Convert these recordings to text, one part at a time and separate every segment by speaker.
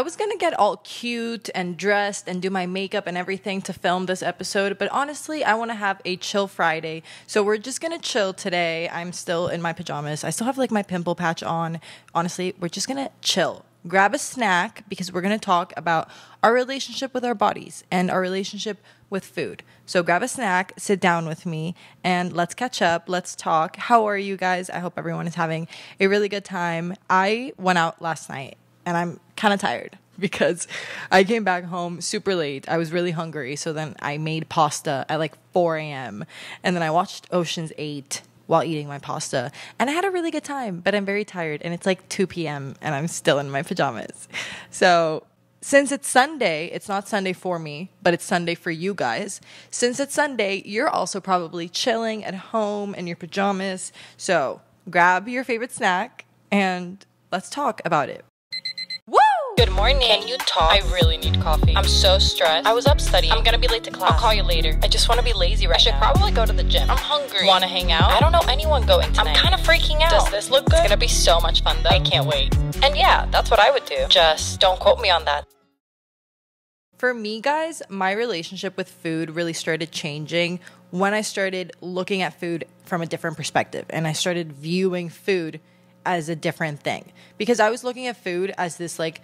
Speaker 1: I was gonna get all cute and dressed and do my makeup and everything to film this episode, but honestly, I wanna have a chill Friday. So we're just gonna chill today. I'm still in my pajamas. I still have like my pimple patch on. Honestly, we're just gonna chill. Grab a snack because we're gonna talk about our relationship with our bodies and our relationship with food. So grab a snack, sit down with me, and let's catch up. Let's talk. How are you guys? I hope everyone is having a really good time. I went out last night and I'm kind of tired because I came back home super late. I was really hungry. So then I made pasta at like 4 a.m. And then I watched Ocean's 8 while eating my pasta. And I had a really good time, but I'm very tired. And it's like 2 p.m. and I'm still in my pajamas. So since it's Sunday, it's not Sunday for me, but it's Sunday for you guys. Since it's Sunday, you're also probably chilling at home in your pajamas. So grab your favorite snack and let's talk about it.
Speaker 2: Good morning. Can you talk? I really need coffee. I'm so stressed. I was up studying. I'm gonna be late to class. I'll call you later. I just want to be lazy right I should now. probably go to the gym. I'm hungry. Want to hang out? I don't know anyone going tonight. I'm kind of freaking out. Does this look good? It's gonna be so much fun though. I can't wait. And yeah, that's what I would do. Just don't quote me on that.
Speaker 1: For me, guys, my relationship with food really started changing when I started looking at food from a different perspective and I started viewing food as a different thing because I was looking at food as this like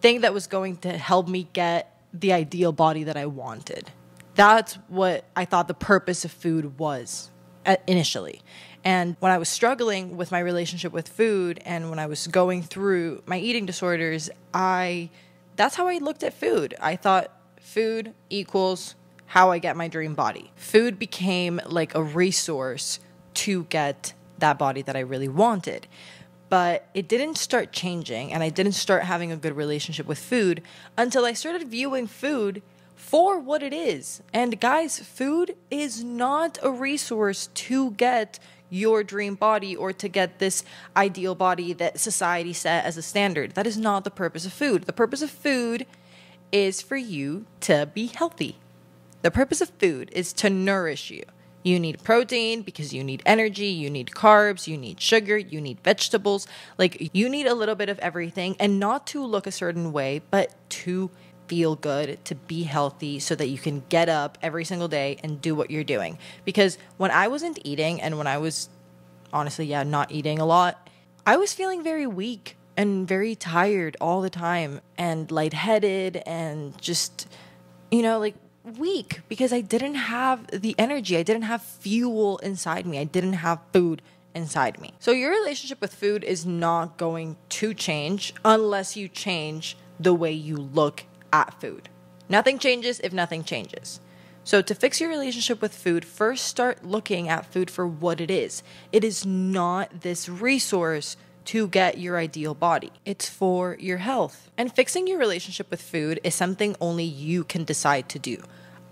Speaker 1: thing that was going to help me get the ideal body that I wanted. That's what I thought the purpose of food was uh, initially. And when I was struggling with my relationship with food and when I was going through my eating disorders, I that's how I looked at food. I thought food equals how I get my dream body. Food became like a resource to get that body that I really wanted but it didn't start changing and I didn't start having a good relationship with food until I started viewing food for what it is. And guys, food is not a resource to get your dream body or to get this ideal body that society set as a standard. That is not the purpose of food. The purpose of food is for you to be healthy. The purpose of food is to nourish you. You need protein because you need energy, you need carbs, you need sugar, you need vegetables. Like you need a little bit of everything and not to look a certain way, but to feel good, to be healthy so that you can get up every single day and do what you're doing. Because when I wasn't eating and when I was honestly, yeah, not eating a lot, I was feeling very weak and very tired all the time and lightheaded and just, you know, like weak because I didn't have the energy. I didn't have fuel inside me. I didn't have food inside me. So your relationship with food is not going to change unless you change the way you look at food. Nothing changes if nothing changes. So, to fix your relationship with food, first start looking at food for what it is. It is not this resource to get your ideal body. It's for your health. And fixing your relationship with food is something only you can decide to do.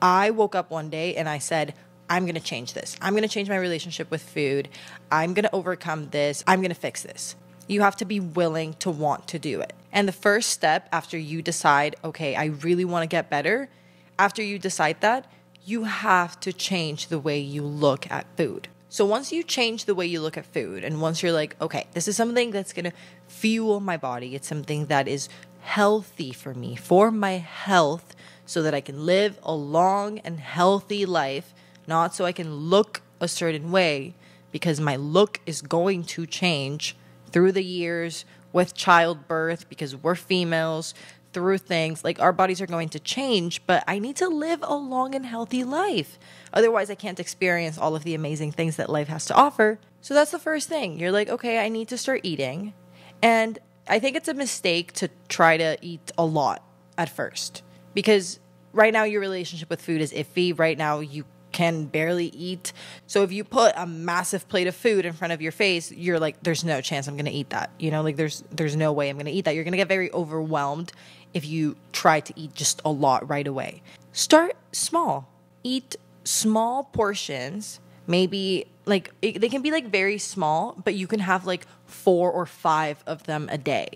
Speaker 1: I woke up one day and I said, I'm going to change this. I'm going to change my relationship with food. I'm going to overcome this. I'm going to fix this. You have to be willing to want to do it. And the first step after you decide, okay, I really want to get better, after you decide that, you have to change the way you look at food. So once you change the way you look at food, and once you're like, okay, this is something that's gonna fuel my body, it's something that is healthy for me, for my health, so that I can live a long and healthy life, not so I can look a certain way, because my look is going to change through the years with childbirth, because we're females, through things. Like our bodies are going to change, but I need to live a long and healthy life. Otherwise, I can't experience all of the amazing things that life has to offer. So that's the first thing. You're like, okay, I need to start eating. And I think it's a mistake to try to eat a lot at first because right now your relationship with food is iffy. Right now, you can barely eat. So if you put a massive plate of food in front of your face, you're like there's no chance I'm going to eat that. You know, like there's there's no way I'm going to eat that. You're going to get very overwhelmed if you try to eat just a lot right away. Start small. Eat small portions. Maybe like it, they can be like very small, but you can have like 4 or 5 of them a day.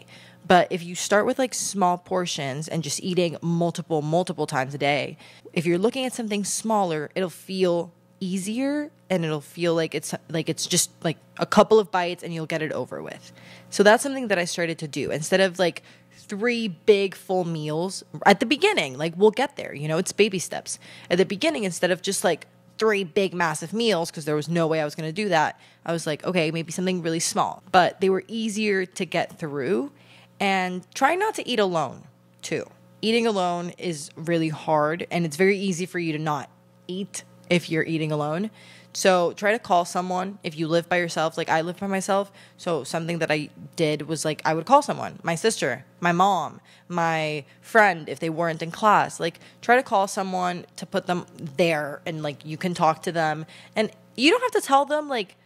Speaker 1: But if you start with like small portions and just eating multiple, multiple times a day, if you're looking at something smaller, it'll feel easier and it'll feel like it's like it's just like a couple of bites and you'll get it over with. So that's something that I started to do. Instead of like three big full meals at the beginning. Like we'll get there, you know, it's baby steps. At the beginning, instead of just like three big massive meals, because there was no way I was going to do that, I was like, okay, maybe something really small. But they were easier to get through and try not to eat alone too. Eating alone is really hard and it's very easy for you to not eat if you're eating alone. So try to call someone if you live by yourself. Like I live by myself. So something that I did was like I would call someone, my sister, my mom, my friend if they weren't in class. Like try to call someone to put them there and like you can talk to them. And you don't have to tell them like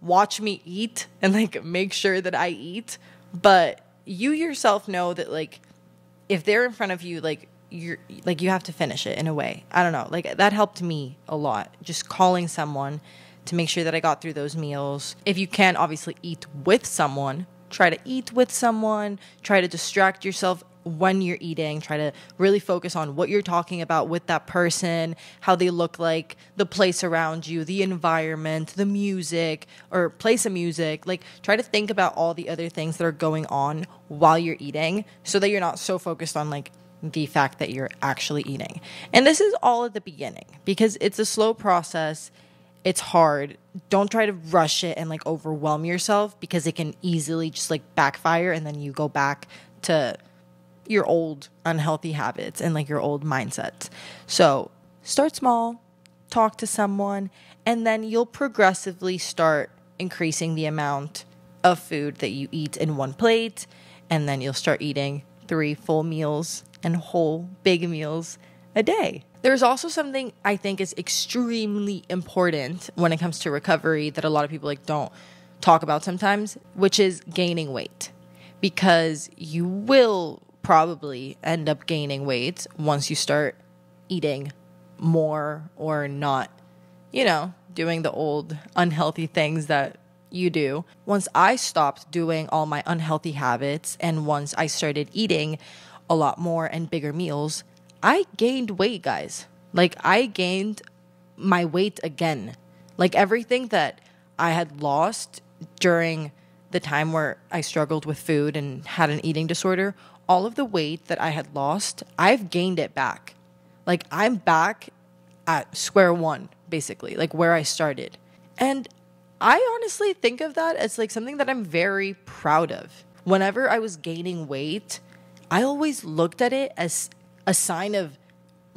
Speaker 1: watch me eat and like make sure that I eat, but you yourself know that like if they're in front of you like you're like you have to finish it in a way. I don't know. Like that helped me a lot. Just calling someone to make sure that I got through those meals. If you can obviously eat with someone, try to eat with someone, try to distract yourself when you're eating, try to really focus on what you're talking about with that person, how they look like, the place around you, the environment, the music, or play some music. Like, try to think about all the other things that are going on while you're eating so that you're not so focused on like the fact that you're actually eating. And this is all at the beginning because it's a slow process. It's hard. Don't try to rush it and like overwhelm yourself because it can easily just like backfire and then you go back to your old unhealthy habits and like your old mindsets. So start small, talk to someone, and then you'll progressively start increasing the amount of food that you eat in one plate. And then you'll start eating three full meals and whole big meals a day. There's also something I think is extremely important when it comes to recovery that a lot of people like don't talk about sometimes, which is gaining weight. Because you will probably end up gaining weight once you start eating more or not, you know, doing the old unhealthy things that you do. Once I stopped doing all my unhealthy habits and once I started eating a lot more and bigger meals, I gained weight, guys. Like, I gained my weight again. Like, everything that I had lost during the time where I struggled with food and had an eating disorder, all of the weight that I had lost, I've gained it back. Like I'm back at square one, basically, like where I started. And I honestly think of that as like something that I'm very proud of. Whenever I was gaining weight, I always looked at it as a sign of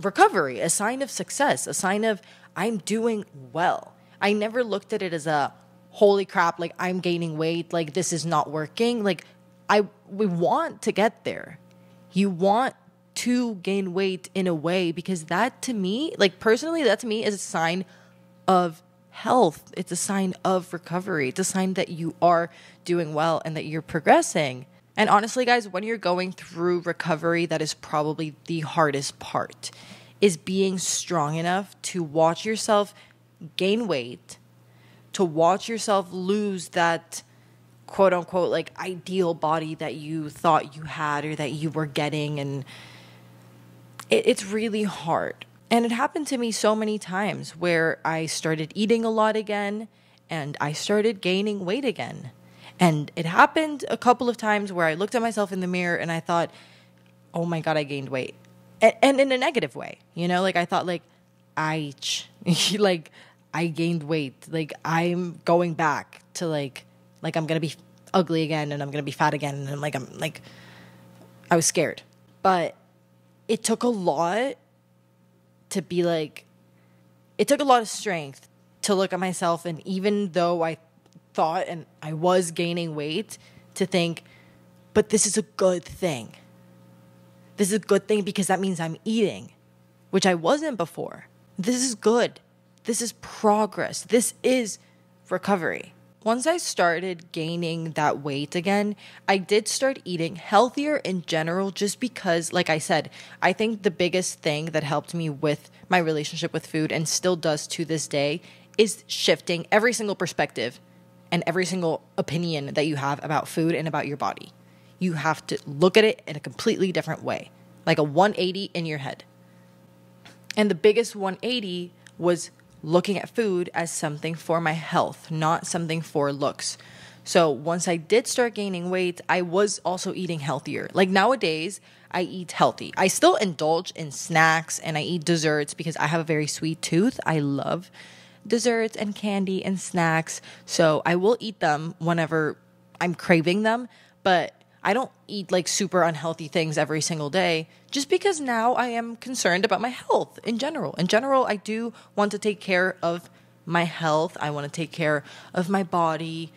Speaker 1: recovery, a sign of success, a sign of I'm doing well. I never looked at it as a holy crap, like I'm gaining weight, like this is not working. Like I we want to get there. You want to gain weight in a way because that to me, like personally, that to me is a sign of health. It's a sign of recovery. It's a sign that you are doing well and that you're progressing. And honestly, guys, when you're going through recovery, that is probably the hardest part is being strong enough to watch yourself gain weight, to watch yourself lose that quote unquote like ideal body that you thought you had or that you were getting. And it, it's really hard. And it happened to me so many times where i started eating a lot again and i started gaining weight again and it happened a couple of times where i looked at myself in the mirror and i thought oh my god i gained weight and, and in a negative way you know like i thought like i like i gained weight like i'm going back to like like I'm gonna be ugly again and I'm gonna be fat again and I'm like I'm like I was scared. But it took a lot to be like it took a lot of strength to look at myself and even though I thought and I was gaining weight to think but this is a good thing. This is a good thing because that means I'm eating, which I wasn't before. This is good. This is progress. This is recovery once I started gaining that weight again, I did start eating healthier in general just because, like I said, I think the biggest thing that helped me with my relationship with food and still does to this day is shifting every single perspective and every single opinion that you have about food and about your body. You have to look at it in a completely different way, like a 180 in your head. And the biggest 180 was looking at food as something for my health, not something for looks. So once I did start gaining weight, I was also eating healthier. Like nowadays, I eat healthy. I still indulge in snacks and I eat desserts because I have a very sweet tooth. I love desserts and candy and snacks. So I will eat them whenever I'm craving them, but I don't eat like super unhealthy things every single day just because now I am concerned about my health in general. In general, I do want to take care of my health. I want to take care of my body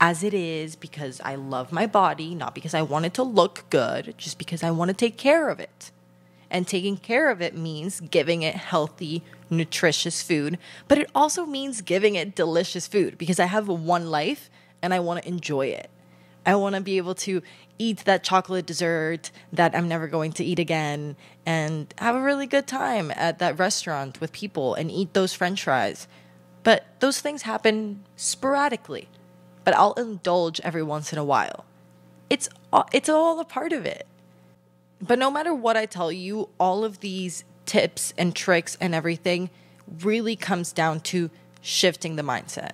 Speaker 1: as it is because I love my body, not because I want it to look good, just because I want to take care of it. And taking care of it means giving it healthy, nutritious food, but it also means giving it delicious food because I have one life and I want to enjoy it. I want to be able to eat that chocolate dessert that I'm never going to eat again and have a really good time at that restaurant with people and eat those french fries. But those things happen sporadically. But I'll indulge every once in a while. It's it's all a part of it. But no matter what I tell you, all of these tips and tricks and everything really comes down to shifting the mindset.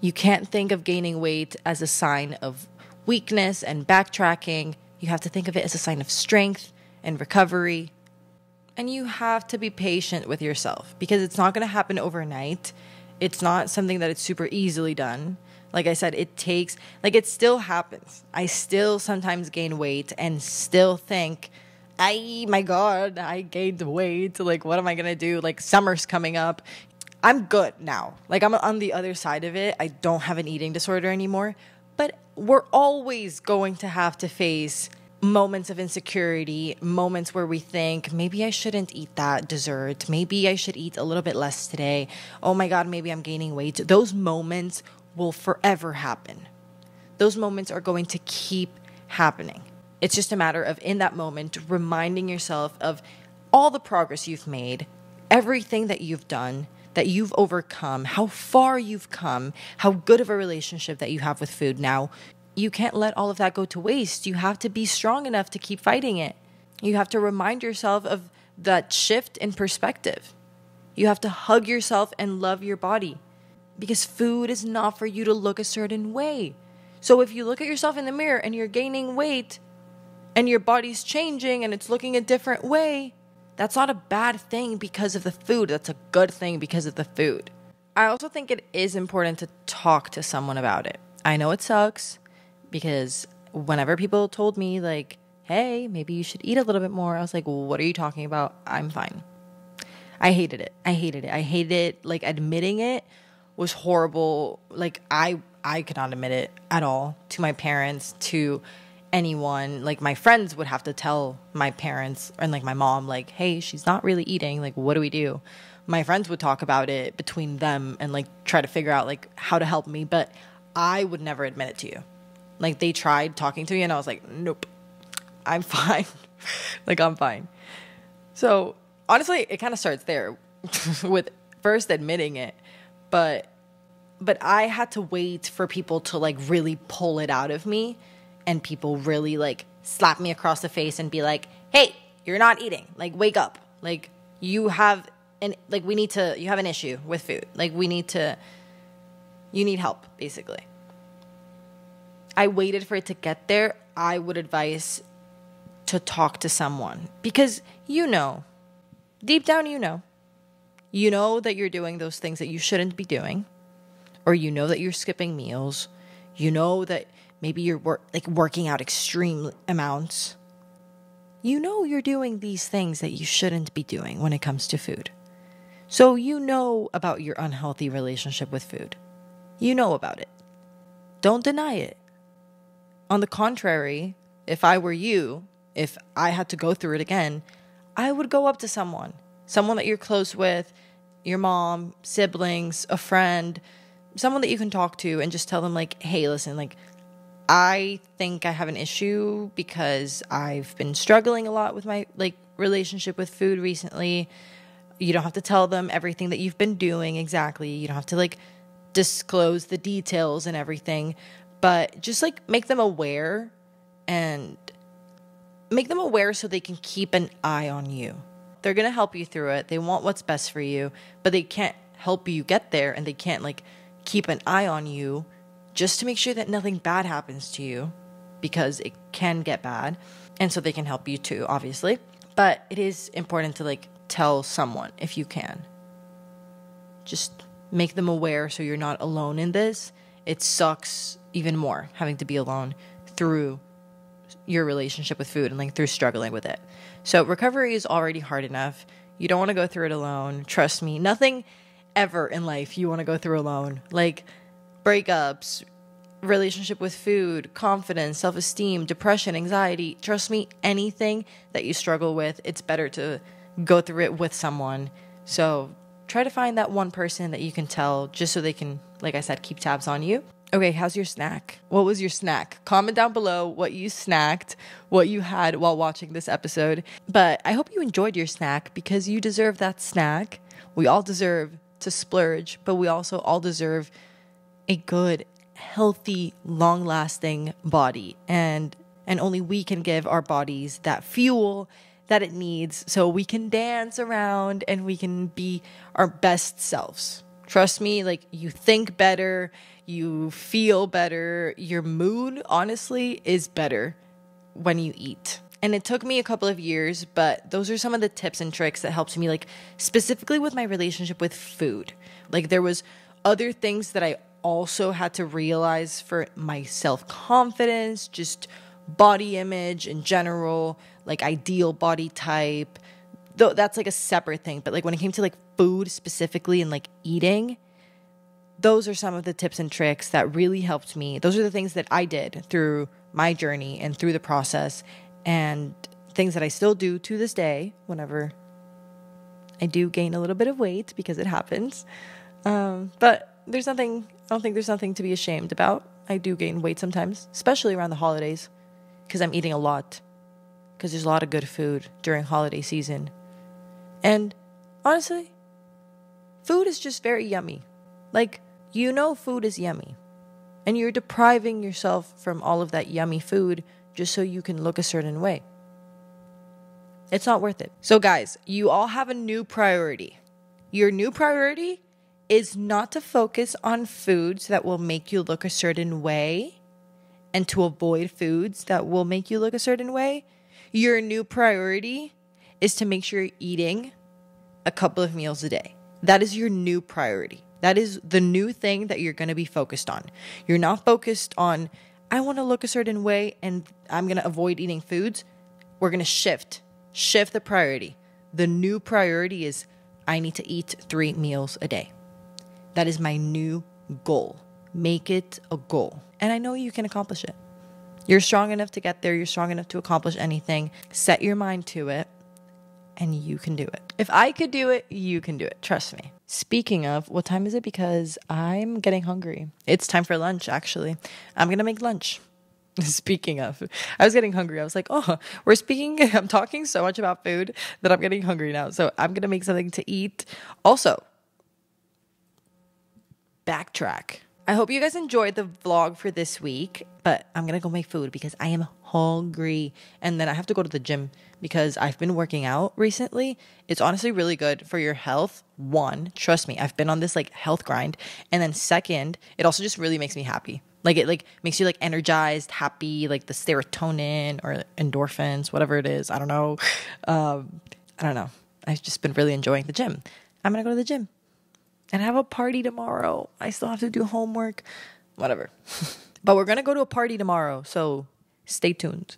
Speaker 1: You can't think of gaining weight as a sign of weakness and backtracking. You have to think of it as a sign of strength and recovery. And you have to be patient with yourself because it's not going to happen overnight. It's not something that it's super easily done. Like I said, it takes, like, it still happens. I still sometimes gain weight and still think, I, my God, I gained weight. Like, what am I going to do? Like, summer's coming up. I'm good now. Like, I'm on the other side of it. I don't have an eating disorder anymore. But we're always going to have to face moments of insecurity, moments where we think, maybe I shouldn't eat that dessert. Maybe I should eat a little bit less today. Oh my God, maybe I'm gaining weight. Those moments will forever happen. Those moments are going to keep happening. It's just a matter of, in that moment, reminding yourself of all the progress you've made, everything that you've done, that you've overcome, how far you've come, how good of a relationship that you have with food now. You can't let all of that go to waste. You have to be strong enough to keep fighting it. You have to remind yourself of that shift in perspective. You have to hug yourself and love your body because food is not for you to look a certain way. So if you look at yourself in the mirror and you're gaining weight and your body's changing and it's looking a different way, that's not a bad thing because of the food. That's a good thing because of the food. I also think it is important to talk to someone about it. I know it sucks because whenever people told me, like, hey, maybe you should eat a little bit more, I was like, what are you talking about? I'm fine. I hated it. I hated it. I hated it. Like, admitting it was horrible. Like I I could not admit it at all to my parents, to anyone. Like my friends would have to tell my parents and like my mom like, "Hey, she's not really eating. Like what do we do?" My friends would talk about it between them and like try to figure out like how to help me, but I would never admit it to you. Like they tried talking to me and I was like, "Nope. I'm fine." like I'm fine. So, honestly, it kind of starts there with first admitting it but but I had to wait for people to like really pull it out of me and people really like slap me across the face and be like, "Hey, you're not eating. Like wake up. Like you have an like we need to you have an issue with food. Like we need to you need help basically." I waited for it to get there. I would advise to talk to someone because you know, deep down you know you know that you're doing those things that you shouldn't be doing, or you know that you're skipping meals, you know that maybe you're wor- like working out extreme amounts. You know you're doing these things that you shouldn't be doing when it comes to food. So you know about your unhealthy relationship with food. You know about it. Don't deny it. On the contrary, if I were you, if I had to go through it again, I would go up to someone, someone that you're close with, your mom, siblings, a friend, someone that you can talk to and just tell them, like, hey, listen, like, I think I have an issue because I've been struggling a lot with my like relationship with food recently. You don't have to tell them everything that you've been doing exactly. You don't have to like disclose the details and everything, but just like make them aware and make them aware so they can keep an eye on you. They're going to help you through it. They want what's best for you, but they can't help you get there and they can't like keep an eye on you just to make sure that nothing bad happens to you because it can get bad. And so they can help you too, obviously. But it is important to like tell someone if you can. Just make them aware so you're not alone in this. It sucks even more having to be alone through your relationship with food and like through struggling with it. So recovery is already hard enough. You don't want to go through it alone. Trust me, nothing ever in life you want to go through alone. Like breakups, relationship with food, confidence, self esteem, depression, anxiety. Trust me, anything that you struggle with, it's better to go through it with someone. So try to find that one person that you can tell just so they can, like I said, keep tabs on you. Okay, how's your snack? What was your snack? Comment down below what you snacked, what you had while watching this episode. But I hope you enjoyed your snack because you deserve that snack. We all deserve to splurge, but we also all deserve a good, healthy, long-lasting body. And and only we can give our bodies that fuel that it needs so we can dance around and we can be our best selves. Trust me, like you think better, you feel better, your mood, honestly, is better when you eat. And it took me a couple of years, but those are some of the tips and tricks that helped me, like specifically with my relationship with food. Like there was other things that I also had to realize for my self confidence, just body image in general, like ideal body type. Though that's like a separate thing, but like when it came to like food specifically and like eating, those are some of the tips and tricks that really helped me. Those are the things that I did through my journey and through the process and things that I still do to this day whenever I do gain a little bit of weight because it happens. Um, but there's nothing, I don't think there's nothing to be ashamed about. I do gain weight sometimes, especially around the holidays because I'm eating a lot because there's a lot of good food during holiday season. And honestly, food is just very yummy. Like, you know, food is yummy. And you're depriving yourself from all of that yummy food just so you can look a certain way. It's not worth it. So, guys, you all have a new priority. Your new priority is not to focus on foods that will make you look a certain way and to avoid foods that will make you look a certain way. Your new priority is to make sure you're eating a couple of meals a day. That is your new priority. That is the new thing that you're going to be focused on. You're not focused on, I want to look a certain way and I'm going to avoid eating foods. We're going to shift, shift the priority. The new priority is, I need to eat three meals a day. That is my new goal. Make it a goal. And I know you can accomplish it. You're strong enough to get there. You're strong enough to accomplish anything. Set your mind to it and you can do it. If I could do it, you can do it. Trust me. Speaking of, what time is it? Because I'm getting hungry. It's time for lunch, actually. I'm going to make lunch. Speaking of, I was getting hungry. I was like, oh, we're speaking, I'm talking so much about food that I'm getting hungry now. So I'm going to make something to eat. Also, backtrack. I hope you guys enjoyed the vlog for this week, but I'm gonna go make food because I am hungry. And then I have to go to the gym because I've been working out recently. It's honestly really good for your health. One, trust me, I've been on this like health grind. And then second, it also just really makes me happy. Like it like makes you like energized, happy, like the serotonin or endorphins, whatever it is. I don't know. Um, I don't know. I've just been really enjoying the gym. I'm gonna go to the gym and have a party tomorrow. I still have to do homework, whatever. but we're going to go to a party tomorrow, so stay tuned.